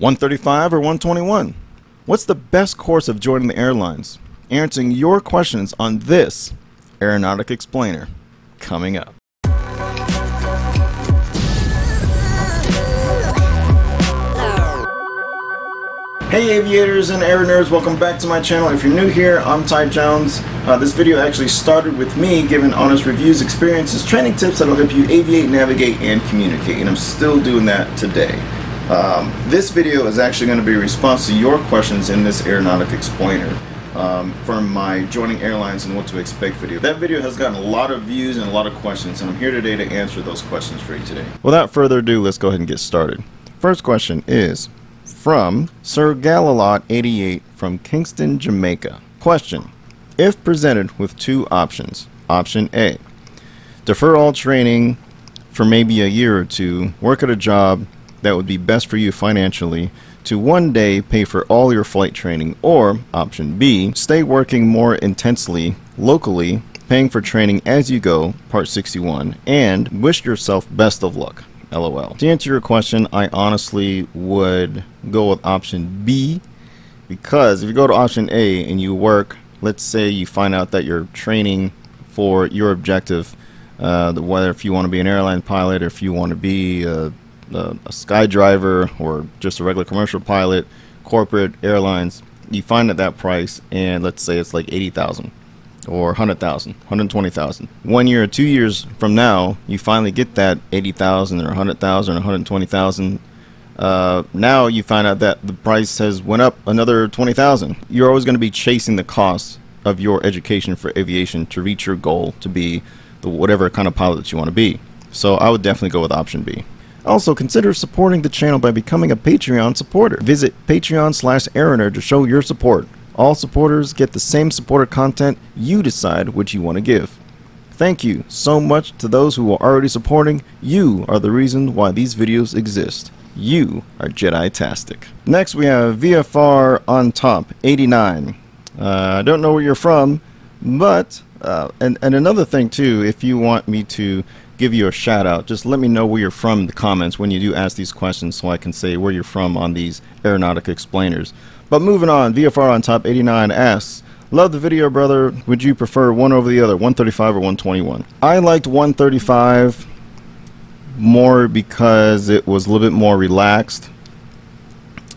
135 or 121? What's the best course of joining the airlines? Answering your questions on this Aeronautic Explainer coming up. Hey aviators and air nerds, welcome back to my channel. If you're new here, I'm Ty Jones. Uh, this video actually started with me giving honest reviews, experiences, training tips that'll help you aviate, navigate, and communicate. And I'm still doing that today. Um, this video is actually going to be a response to your questions in this Aeronautic Explainer um, from my joining airlines and what to expect video. That video has gotten a lot of views and a lot of questions, and I'm here today to answer those questions for you today. Without further ado, let's go ahead and get started. First question is from Sir Galalot 88 from Kingston, Jamaica. Question. If presented with two options, option A, defer all training for maybe a year or two, work at a job that would be best for you financially, to one day pay for all your flight training, or option B, stay working more intensely locally, paying for training as you go, part 61, and wish yourself best of luck. LOL. To answer your question, I honestly would go with option B because if you go to option A and you work, let's say you find out that you're training for your objective, uh, whether if you want to be an airline pilot or if you want to be a, a, a SkyDriver or just a regular commercial pilot, corporate airlines, you find at that price and let's say it's like 80,000 or 100,000, 120,000. One year or two years from now, you finally get that 80,000 or 100,000 or 120,000. Uh, now you find out that the price has went up another 20,000. You're always going to be chasing the cost of your education for aviation to reach your goal to be the whatever kind of pilot that you want to be. So I would definitely go with option B. Also, consider supporting the channel by becoming a Patreon supporter. Visit Patreon slash Aeronerd to show your support. All supporters get the same supporter content, you decide which you want to give. Thank you so much to those who are already supporting. You are the reason why these videos exist. You are Jedi-tastic. Next we have VFR on top, 89. Uh, I don't know where you're from, but, uh, and, and another thing too, if you want me to give you a shout out, just let me know where you're from in the comments when you do ask these questions so I can say where you're from on these aeronautic explainers. But moving on, VFR on top 89 asks, Love the video, brother. Would you prefer one over the other, 135 or 121? I liked 135 more because it was a little bit more relaxed.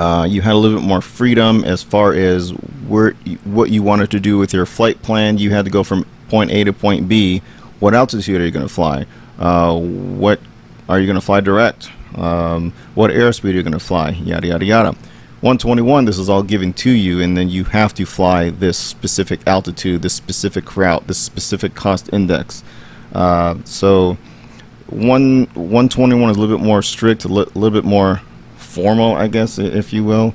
Uh, you had a little bit more freedom as far as where what you wanted to do with your flight plan. You had to go from point A to point B. What altitude are you going to fly? Uh, what are you going to fly direct? Um, what airspeed are you going to fly? Yada yada yada. 121 this is all given to you and then you have to fly this specific altitude this specific route this specific cost index uh, so one 121 is a little bit more strict a li little bit more formal I guess if you will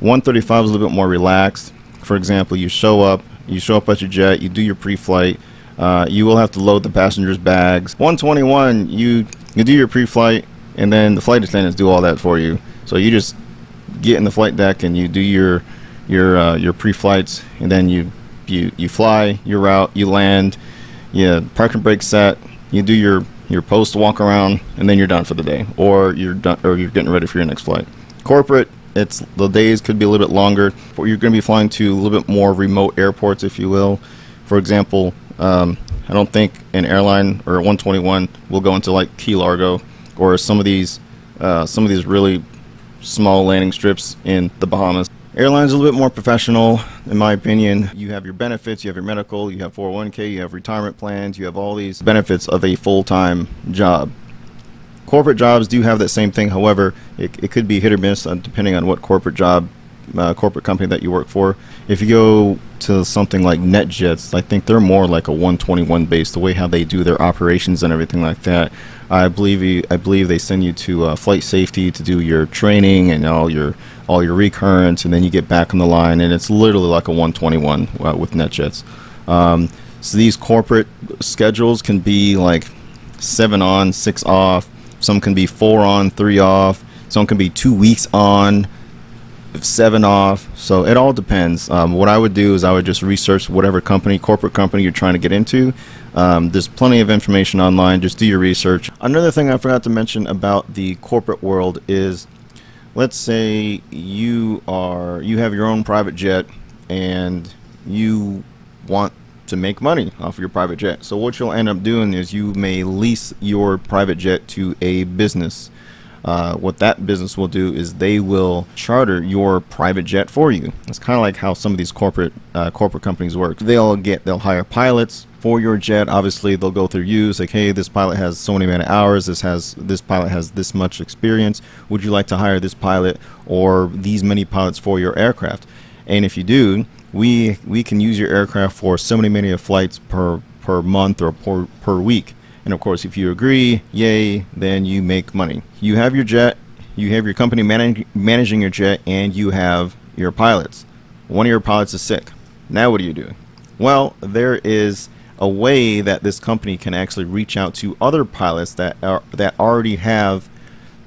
135 is a little bit more relaxed for example you show up you show up at your jet you do your pre-flight uh, you will have to load the passengers bags 121 you you do your pre-flight and then the flight attendants do all that for you so you just get in the flight deck and you do your your uh, your pre-flights, and then you you you fly your route, you land, you park and brake set, you do your your post walk around, and then you're done for the day, or you're done, or you're getting ready for your next flight. Corporate, it's the days could be a little bit longer, but you're going to be flying to a little bit more remote airports, if you will. For example, um, I don't think an airline or 121 will go into like Key Largo or some of these uh, some of these really small landing strips in the Bahamas. Airlines a little bit more professional, in my opinion. You have your benefits, you have your medical, you have 401k, you have retirement plans, you have all these benefits of a full-time job. Corporate jobs do have that same thing. However, it, it could be hit or miss uh, depending on what corporate job, uh, corporate company that you work for. If you go to something like NetJets, I think they're more like a 121 base, the way how they do their operations and everything like that. I believe you, I believe they send you to uh, flight safety to do your training and all your all your recurrence, and then you get back on the line, and it's literally like a 121 uh, with NetJets. Um, so these corporate schedules can be like seven on, six off. Some can be four on, three off. Some can be two weeks on, seven off. So it all depends. Um, what I would do is I would just research whatever company, corporate company you're trying to get into. Um, there's plenty of information online. Just do your research. Another thing I forgot to mention about the corporate world is let's say you are you have your own private jet and you want to make money off your private jet. So what you'll end up doing is you may lease your private jet to a business. Uh, what that business will do is they will charter your private jet for you. It's kind of like how some of these corporate uh, corporate companies work. They'll get they'll hire pilots for your jet. Obviously, they'll go through you. Like, hey, this pilot has so many man hours. This has this pilot has this much experience. Would you like to hire this pilot or these many pilots for your aircraft? And if you do, we we can use your aircraft for so many many flights per per month or per per week. And of course, if you agree, yay, then you make money. You have your jet, you have your company manag managing your jet, and you have your pilots. One of your pilots is sick. Now what do you do? Well, there is a way that this company can actually reach out to other pilots that are that already have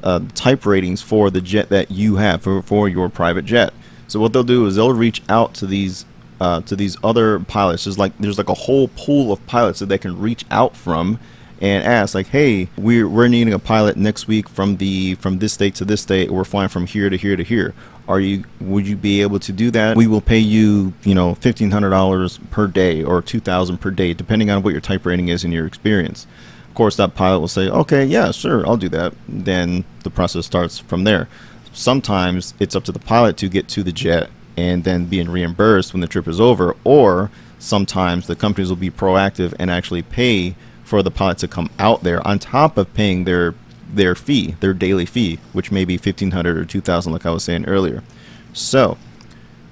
uh, type ratings for the jet that you have for, for your private jet. So what they'll do is they'll reach out to these uh, to these other pilots. There's like there's like a whole pool of pilots that they can reach out from and ask like, hey, we're we're needing a pilot next week from the from this state to this state. We're flying from here to here to here. Are you would you be able to do that? We will pay you you know fifteen hundred dollars per day or two thousand per day, depending on what your type rating is and your experience. Of course, that pilot will say, okay, yeah, sure, I'll do that. Then the process starts from there sometimes it's up to the pilot to get to the jet and then being reimbursed when the trip is over or sometimes the companies will be proactive and actually pay for the pilot to come out there on top of paying their their fee their daily fee which may be 1500 or 2000 like i was saying earlier so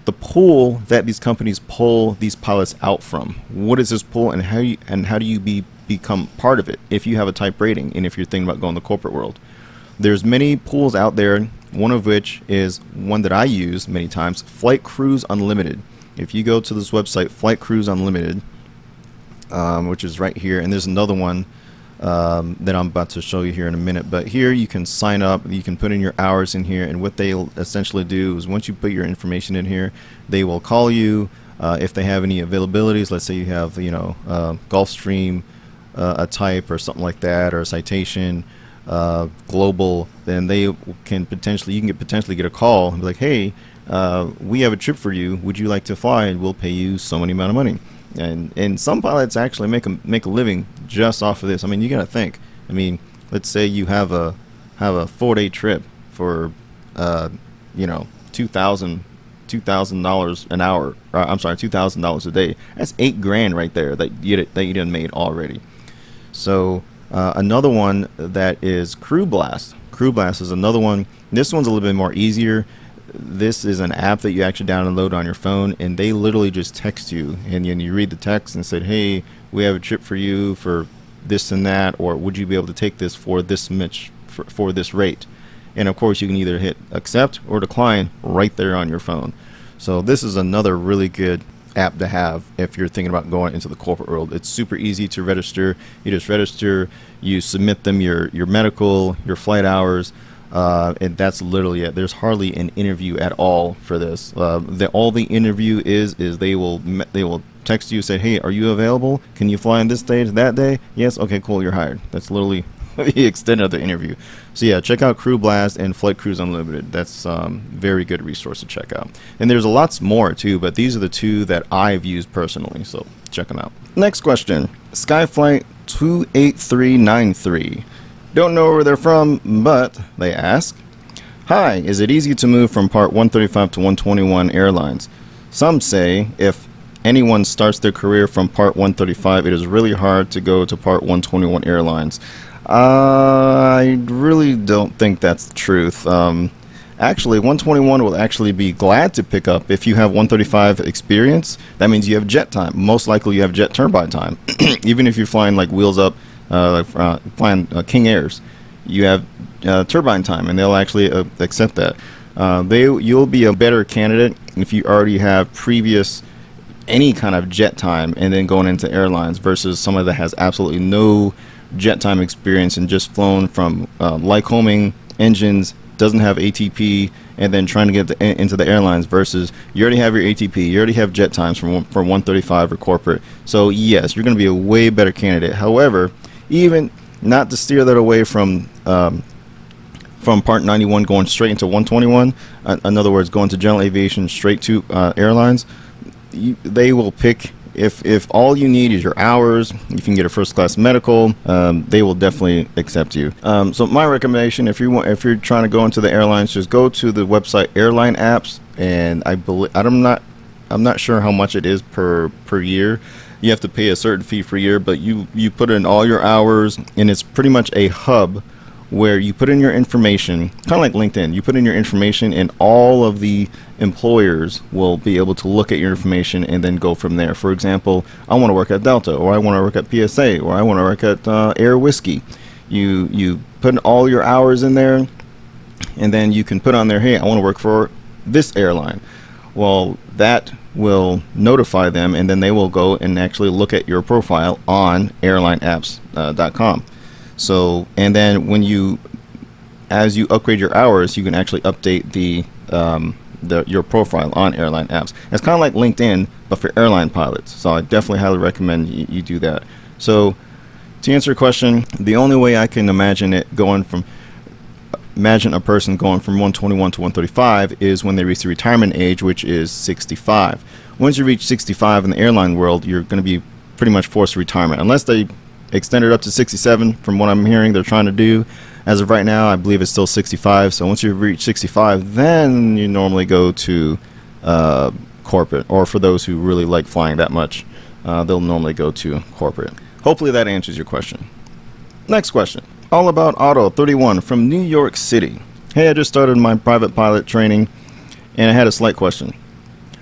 the pool that these companies pull these pilots out from what is this pool and how you and how do you be become part of it if you have a type rating and if you're thinking about going the corporate world there's many pools out there one of which is one that I use many times, Flight Crews Unlimited. If you go to this website, Flight Crews Unlimited, um, which is right here, and there's another one um, that I'm about to show you here in a minute. But here you can sign up, you can put in your hours in here, and what they essentially do is once you put your information in here, they will call you uh, if they have any availabilities. Let's say you have, you know, uh, Gulfstream, uh, a type or something like that, or a citation uh, global, then they can potentially you can get potentially get a call and be like, hey, uh, we have a trip for you. Would you like to fly? And we'll pay you so many amount of money. And and some pilots actually make a make a living just off of this. I mean, you got to think. I mean, let's say you have a have a four day trip for, uh, you know, two thousand two thousand dollars an hour. Or, I'm sorry, two thousand dollars a day. That's eight grand right there that you that you done made already. So uh, another one that is Crew Blast. Crew Blast is another one. This one's a little bit more easier. This is an app that you actually download on your phone, and they literally just text you, and then you read the text and said, "Hey, we have a trip for you for this and that, or would you be able to take this for this much for, for this rate?" And of course, you can either hit accept or decline right there on your phone. So this is another really good app to have if you're thinking about going into the corporate world. It's super easy to register. You just register, you submit them your your medical, your flight hours, uh, and that's literally it. There's hardly an interview at all for this. Uh, the, all the interview is is they will they will text you say, hey, are you available? Can you fly on this day that day? Yes. Okay, cool. You're hired. That's literally the extent of the interview. So yeah, check out Crew Blast and Flight Crews Unlimited. That's um, very good resource to check out. And there's a lots more too, but these are the two that I've used personally. So check them out. Next question: Skyflight 28393. Don't know where they're from, but they ask. Hi, is it easy to move from Part 135 to 121 airlines? Some say if anyone starts their career from Part 135, it is really hard to go to Part 121 airlines. Uh, I really don't think that's the truth. Um, actually, 121 will actually be glad to pick up if you have 135 experience. That means you have jet time. Most likely, you have jet turbine time. Even if you're flying like wheels up, uh, uh, flying uh, King Airs, you have uh, turbine time, and they'll actually accept that. Uh, they you'll be a better candidate if you already have previous any kind of jet time and then going into airlines versus someone that has absolutely no jet time experience and just flown from uh, Lycoming engines, doesn't have ATP, and then trying to get the, into the airlines versus you already have your ATP, you already have jet times from for 135 or corporate. So yes, you're going to be a way better candidate. However, even not to steer that away from um, from Part 91 going straight into 121, uh, in other words, going to general aviation straight to uh, airlines, you, they will pick if if all you need is your hours, you can get a first class medical. Um, they will definitely accept you. Um, so my recommendation, if you want, if you're trying to go into the airlines, just go to the website Airline Apps, and I believe I'm not I'm not sure how much it is per per year. You have to pay a certain fee per year, but you you put in all your hours, and it's pretty much a hub where you put in your information, kind of like LinkedIn. You put in your information, and all of the employers will be able to look at your information and then go from there. For example, I want to work at Delta, or I want to work at PSA, or I want to work at uh, Air Whiskey. You you put in all your hours in there, and then you can put on there, hey, I want to work for this airline. Well, that will notify them, and then they will go and actually look at your profile on airlineapps.com. Uh, so, and then when you, as you upgrade your hours, you can actually update the, um, the your profile on airline apps. It's kind of like LinkedIn, but for airline pilots. So I definitely highly recommend you, you do that. So, to answer your question, the only way I can imagine it going from imagine a person going from 121 to 135 is when they reach the retirement age, which is 65. Once you reach 65 in the airline world, you're going to be pretty much forced to retirement unless they extended up to 67 from what I'm hearing they're trying to do. As of right now, I believe it's still 65. So once you reach 65, then you normally go to uh, corporate. Or for those who really like flying that much, uh, they'll normally go to corporate. Hopefully that answers your question. Next question. All About Auto 31 from New York City. Hey, I just started my private pilot training and I had a slight question.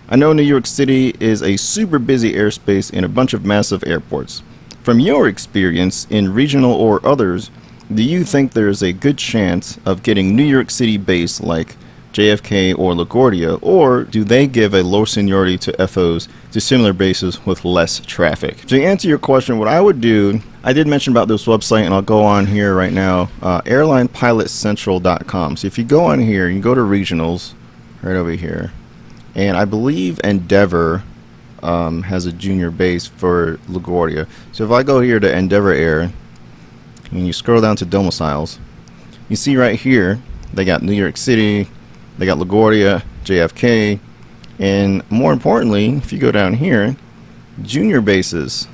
I know New York City is a super busy airspace in a bunch of massive airports. From your experience in regional or others, do you think there's a good chance of getting New York City based like JFK or LaGuardia, or do they give a low seniority to FOs to similar bases with less traffic? To answer your question, what I would do, I did mention about this website, and I'll go on here right now, uh, airlinepilotcentral.com. So if you go on here, you go to regionals, right over here, and I believe Endeavor um, has a junior base for LaGuardia. So if I go here to Endeavor Air and you scroll down to domiciles, you see right here they got New York City, they got LaGuardia, JFK, and more importantly, if you go down here, junior bases.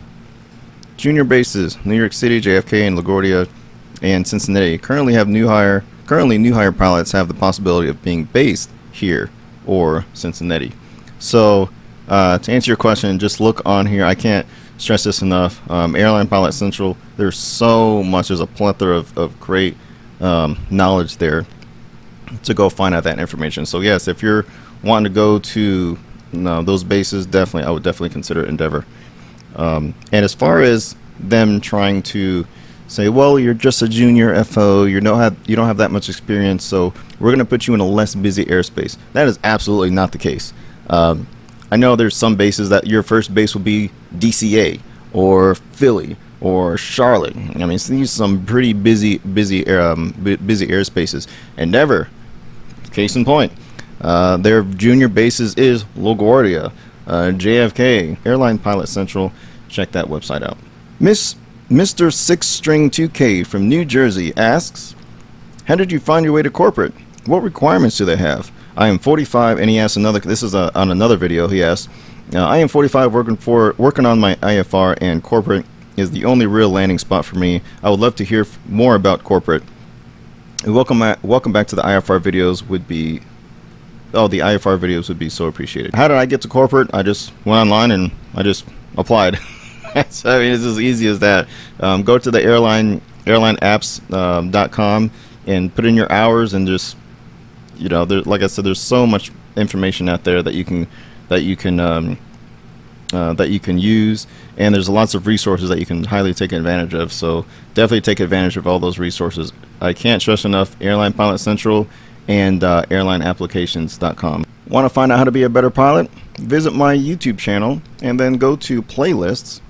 Junior bases, New York City, JFK, and LaGuardia, and Cincinnati currently have new hire. Currently, new hire pilots have the possibility of being based here or Cincinnati. So uh, to answer your question, just look on here. I can't stress this enough. Um, Airline Pilot Central, there's so much, there's a plethora of, of great um, knowledge there to go find out that information. So yes, if you're wanting to go to no, those bases, definitely, I would definitely consider Endeavor. Um, and as far as them trying to say, well, you're just a junior FO, you don't have you don't have that much experience, so we're going to put you in a less busy airspace. That is absolutely not the case. Um, I know there's some bases that your first base will be DCA or Philly or Charlotte. I mean, these are some pretty busy, busy, um, busy airspaces. Endeavor, case in point, uh, their junior bases is LaGuardia, uh, JFK, Airline Pilot Central. Check that website out. Miss Mr. Six String 2K from New Jersey asks, "How did you find your way to corporate? What requirements do they have?" I am 45, and he asked another. This is a, on another video. He asked, uh, "I am 45, working for working on my IFR, and corporate is the only real landing spot for me. I would love to hear more about corporate. welcome, welcome back to the IFR videos. Would be oh, the IFR videos would be so appreciated. How did I get to corporate? I just went online and I just applied. so, I mean, it's as easy as that. Um, go to the airline airlineapps.com um, and put in your hours and just you know, there, like I said, there's so much information out there that you can that you can um, uh, that you can use, and there's lots of resources that you can highly take advantage of. So definitely take advantage of all those resources. I can't stress enough Airline Pilot Central and uh, AirlineApplications.com. Want to find out how to be a better pilot? Visit my YouTube channel and then go to playlists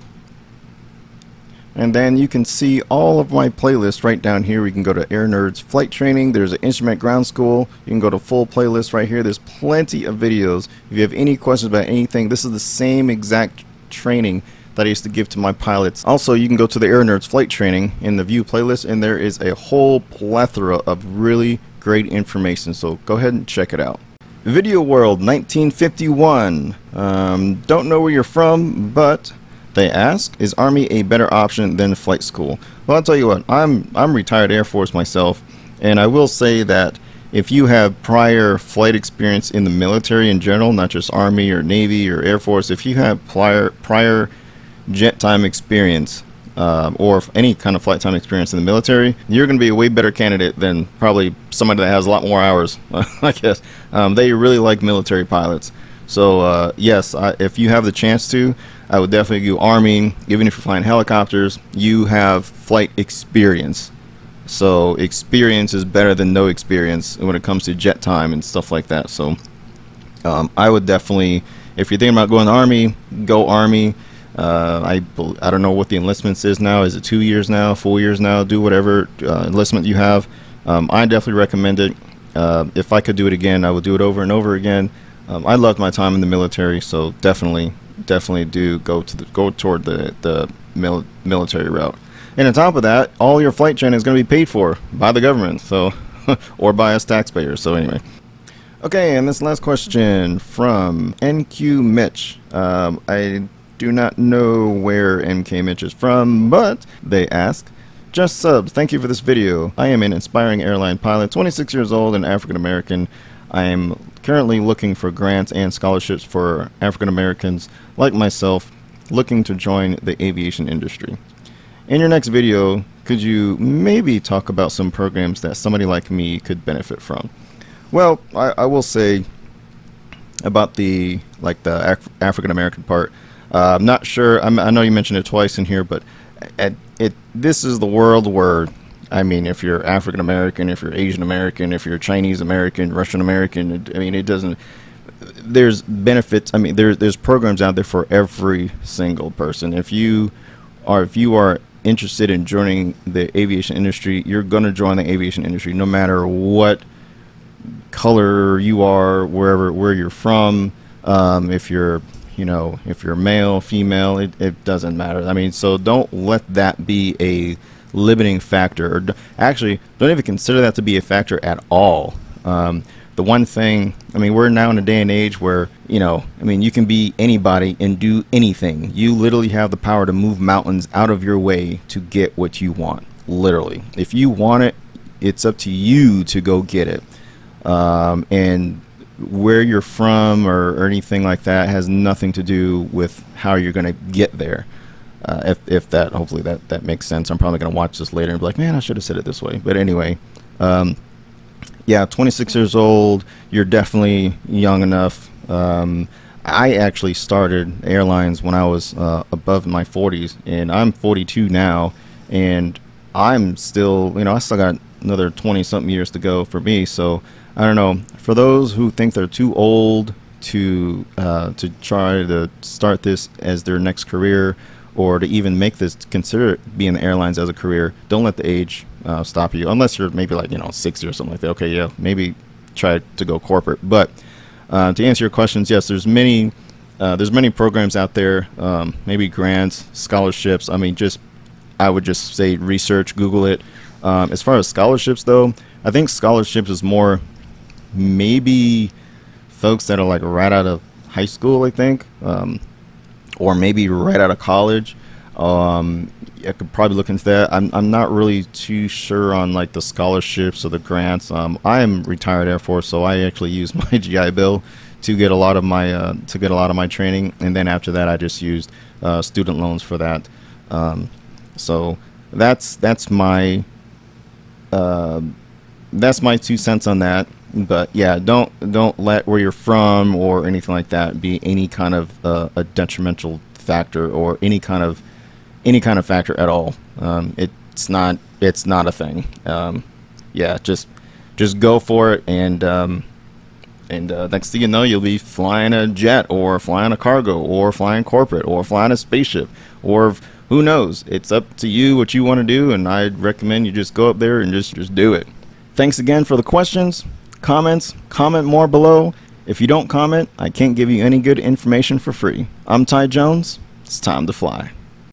and then you can see all of my playlists right down here. We can go to Air Nerds Flight Training. There's an Instrument Ground School. You can go to full playlist right here. There's plenty of videos. If you have any questions about anything, this is the same exact training that I used to give to my pilots. Also, you can go to the Air Nerds Flight Training in the View playlist, and there is a whole plethora of really great information. So go ahead and check it out. Video World 1951. Um, don't know where you're from, but they ask, is Army a better option than flight school? Well, I'll tell you what, I'm, I'm retired Air Force myself, and I will say that if you have prior flight experience in the military in general, not just Army or Navy or Air Force, if you have prior, prior jet time experience, uh, or any kind of flight time experience in the military, you're going to be a way better candidate than probably somebody that has a lot more hours, I guess. Um, they really like military pilots. So, uh, yes, I, if you have the chance to, I would definitely go Army. Even if you're flying helicopters, you have flight experience. So, experience is better than no experience when it comes to jet time and stuff like that. So, um, I would definitely, if you're thinking about going to Army, go Army uh, I I don't know what the enlistments is now. Is it two years now, four years now? Do whatever uh, enlistment you have. Um, I definitely recommend it. Uh, if I could do it again, I would do it over and over again. Um, I loved my time in the military, so definitely, definitely do go to the, go toward the the mil military route. And on top of that, all your flight training is going to be paid for by the government, so or by us taxpayers. So anyway. Okay, and this last question from NQ Mitch. Um, I do not know where NQ Mitch is from, but they ask, just subs, thank you for this video. I am an inspiring airline pilot, 26 years old and African American. I am currently looking for grants and scholarships for African Americans like myself looking to join the aviation industry. In your next video, could you maybe talk about some programs that somebody like me could benefit from? Well, I, I will say about the like the Af African American part. Uh, I'm not sure. I'm, i know you mentioned it twice in here, but at, it this is the world where I mean, if you're African American, if you're Asian American, if you're Chinese American, Russian American, I mean, it doesn't. There's benefits. I mean, there's there's programs out there for every single person. If you are if you are interested in joining the aviation industry, you're going to join the aviation industry no matter what color you are, wherever where you're from. Um, if you're you know, if you're male, female, it, it doesn't matter. I mean, so don't let that be a limiting factor, or actually, don't even consider that to be a factor at all. Um, the one thing, I mean, we're now in a day and age where, you know, I mean, you can be anybody and do anything. You literally have the power to move mountains out of your way to get what you want. Literally. If you want it, it's up to you to go get it. Um, and where you're from or, or, anything like that has nothing to do with how you're going to get there. Uh, if, if that, hopefully that, that makes sense. I'm probably going to watch this later and be like, man, I should have said it this way. But anyway, um, yeah, 26 years old. You're definitely young enough. Um, I actually started airlines when I was uh, above my 40s, and I'm 42 now, and I'm still, you know, I still got another 20 something years to go for me. So I don't know. For those who think they're too old to uh, to try to start this as their next career, or to even make this consider being the airlines as a career, don't let the age uh, stop you. Unless you're maybe like you know 60 or something like that. Okay, yeah, maybe try to go corporate. But uh, to answer your questions, yes, there's many. Uh, there's many programs out there, um, maybe grants, scholarships. I mean, just I would just say research, Google it. Um, as far as scholarships, though, I think scholarships is more maybe folks that are like right out of high school, I think, um, or maybe right out of college. Um, I could probably look into that. I'm, I'm not really too sure on like the scholarships or the grants. Um, I am retired Air Force, so I actually use my GI Bill to get a lot of my uh, to get a lot of my training, and then after that, I just used uh, student loans for that. Um, so that's that's my uh, that's my two cents on that but yeah, don't don't let where you're from or anything like that be any kind of uh, a detrimental factor or any kind of any kind of factor at all. Um, it's not it's not a thing. Um, yeah, just just go for it and um, and uh, next thing you know, you'll be flying a jet or flying a cargo or flying corporate or flying a spaceship or who knows. It's up to you what you want to do, and I'd recommend you just go up there and just just do it. Thanks again for the questions comments, comment more below. If you don't comment, I can't give you any good information for free. I'm Ty Jones. It's time to fly.